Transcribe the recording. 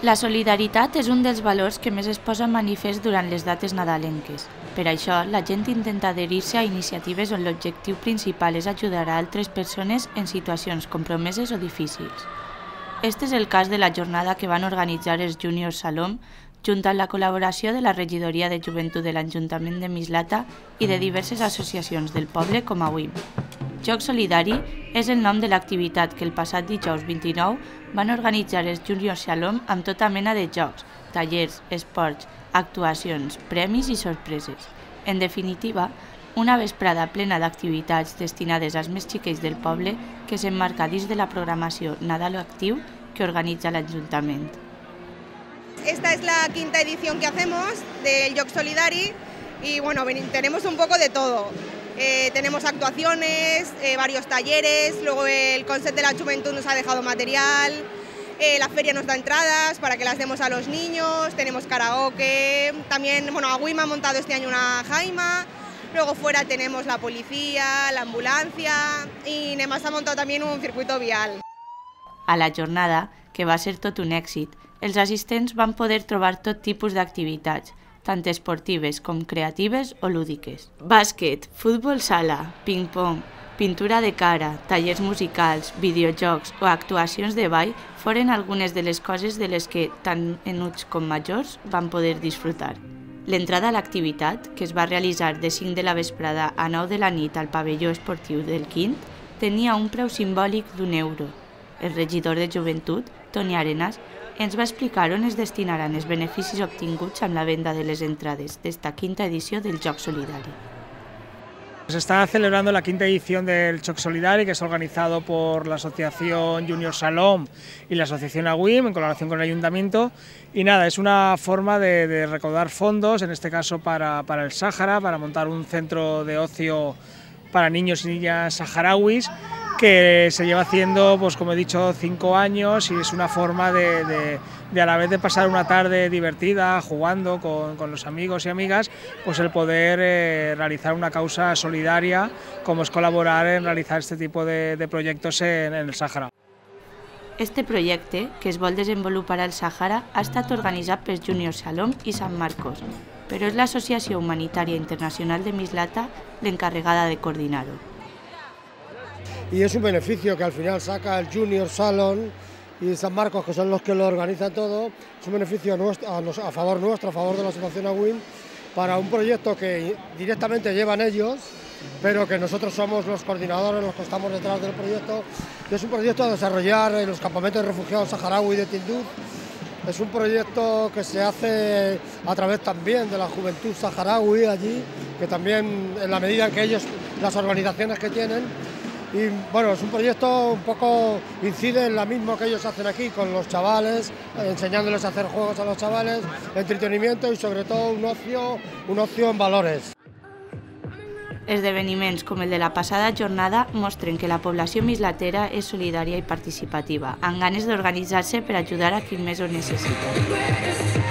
La solidaritat és un dels valors que més es posa en manifest durant les dates nadalenques. Per això, la gent intenta adherir-se a iniciatives on l'objectiu principal és ajudar a altres persones en situacions compromeses o difícils. Este és el cas de la jornada que van organitzar els Juniors Salom junt amb la col·laboració de la Regidoria de Joventut de l'Ajuntament de Mislata i de diverses associacions del poble com a WIM. Joc Solidari és el nom de l'activitat que el passat dijous 29 van organitzar els Juniors Shalom amb tota mena de jocs, tallers, esports, actuacions, premis i sorpreses. En definitiva, una vesprada plena d'activitats destinades als més xiquets del poble que s'emmarca dins de la programació Nadal Actiu que organitza l'Ajuntament. Esta es la quinta edición que hacemos del Joc Solidari y bueno, tenemos un poco de todo. Eh, tenemos actuaciones, eh, varios talleres, luego el concepto de la Juventud nos ha dejado material, eh, la feria nos da entradas para que las demos a los niños, tenemos karaoke, también, bueno, Agüima ha montado este año una jaima, luego fuera tenemos la policía, la ambulancia y Nemas ha montado también un circuito vial. A la jornada, que va ser tot un èxit, els assistents van poder trobar tot tipus d'activitats, tant esportives com creatives o lúdiques. Bàsquet, futbol sala, ping-pong, pintura de cara, tallers musicals, videojocs o actuacions de ball foren algunes de les coses de les que tant enuts com majors van poder disfrutar. L'entrada a l'activitat, que es va realitzar de 5 de la vesprada a 9 de la nit al pavelló esportiu del Quint, tenia un preu simbòlic d'un euro. El regidor de joventut, Toni Arenas, ens va explicar on es destinaran els beneficis obtinguts amb la venda de les entrades d'esta quinta edició del Joc Solidari. Se está celebrando la quinta edición del Choc Solidari, que es organizado por la Asociación Junior Salom y la Asociación AWIM en colaboración con el Ayuntamiento. Y nada, es una forma de, de recaudar fondos, en este caso para, para el Sáhara, para montar un centro de ocio para niños y niñas saharauis que se lleva haciendo, pues como he dicho, cinco años y es una forma de, a la vez de pasar una tarde divertida, jugando con, los amigos y amigas, pues el poder eh, realizar una causa solidaria, como es colaborar en realizar este tipo de, proyectos en, el Sáhara. Este projecte, que es vol desenvolupar al Sàhara, ha estat organitzat per Junior Salom i Sant Marcos, però és l'Associació Humanitària Internacional de Mislata l'encarregada de coordinar-ho. Y es un beneficio que al final saca el Junior Salon y San Marcos, que son los que lo organizan todo, es un beneficio a, favor nuestro, a favor de la Asociación AWIN, para un proyecto que directamente llevan ellos, pero que nosotros somos los coordinadores, los que estamos detrás del proyecto, es un proyecto a desarrollar en los campamentos de refugiados saharaui de Tinduf. Es un proyecto que se hace a través también de la juventud saharaui allí, que también en la medida que ellos, las organizaciones que tienen, y bueno, es un proyecto un poco, incide en lo mismo que ellos hacen aquí con los chavales, enseñándoles a hacer juegos a los chavales, entretenimiento y sobre todo un ocio, un ocio en valores. Esdeveniments com el de la passada jornada mostren que la població mislatera és solidària i participativa, amb ganes d'organitzar-se per ajudar a qui més ho necessita.